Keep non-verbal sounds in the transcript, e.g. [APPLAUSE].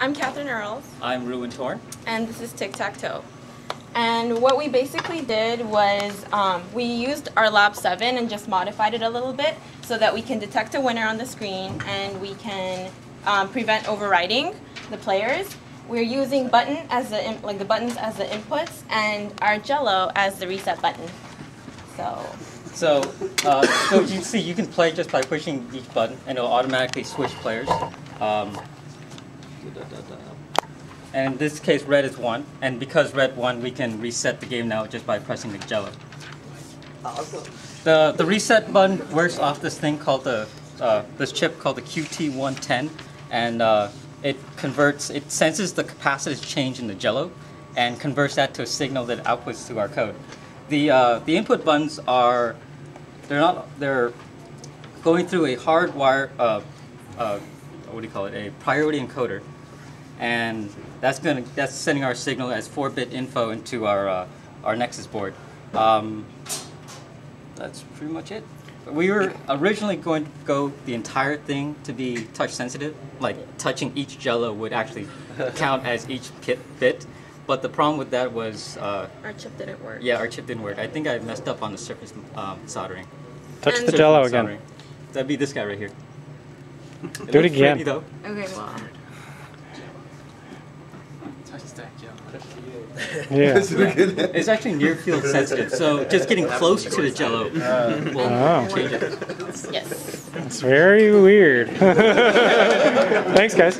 I'm Katherine Earls, I'm Ruin Torn. and this is Tic Tac Toe. And what we basically did was um, we used our Lab 7 and just modified it a little bit so that we can detect a winner on the screen and we can um, prevent overwriting the players. We're using button as the like the buttons as the inputs and our Jello as the reset button. So So, uh, so you see, you can play just by pushing each button, and it'll automatically switch players. Um, and in this case, red is one, and because red won, we can reset the game now just by pressing the Jello. The the reset button works off this thing called the uh, this chip called the QT110, and uh, it converts it senses the capacitive change in the Jello, and converts that to a signal that outputs to our code. The uh, the input buttons are they're not they're going through a hardwire uh, uh, what do you call it a priority encoder, and that's gonna that's sending our signal as 4-bit info into our uh, our Nexys board. Um, that's pretty much it. We were originally going to go the entire thing to be touch sensitive, like touching each Jello would actually [LAUGHS] count as each pit bit. But the problem with that was, uh, our chip didn't work. yeah, our chip didn't work. I think I messed up on the surface um, soldering. Touch And- the Surface jello soldering. again. That'd be this guy right here. Do it looks again. pretty, though. Okay, well. Yeah. It's actually near field sensitive, so just getting close to the Jello will Oh. change it. Yes. It's very weird. [LAUGHS] Thanks, guys.